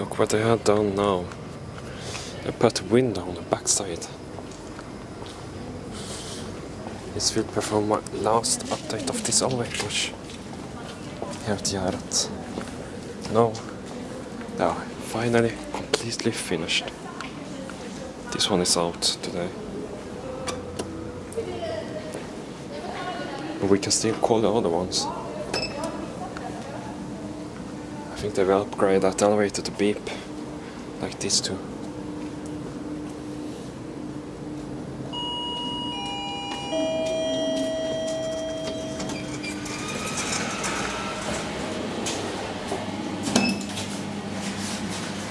Look what they have done now. They put a window on the backside. This will perform my last update of this elevators here at Gärdet. Now they are finally completely finished. This one is out today. We can still call the other ones. Think they will upgrade that elevator to beep like this too.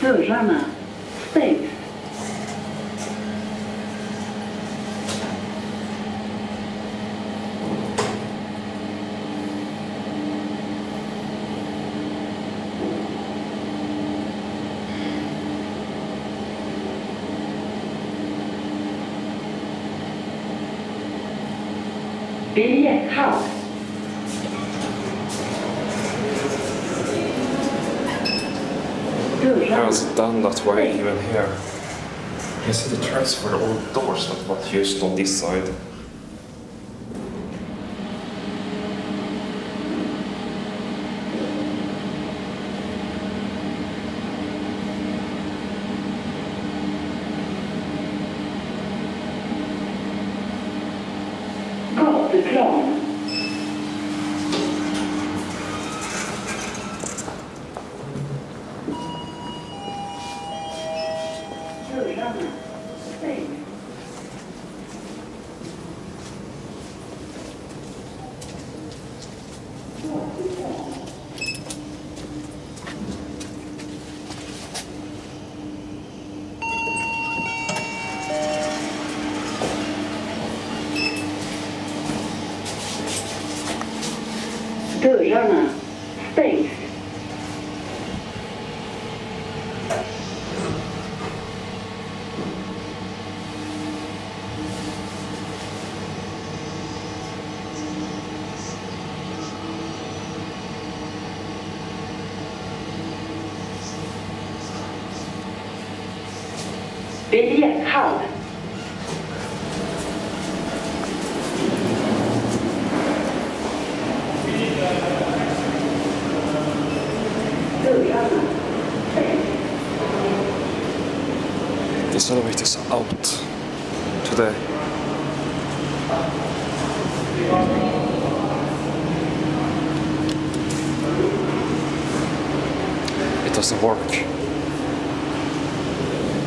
Dörrarna stängs. Biljetthall. How is it done that way even here? You see the tracks for the old doors that was used on this side. Stängs. Biljetthall. Dörrarna stängs. This elevator is out today. It doesn't work.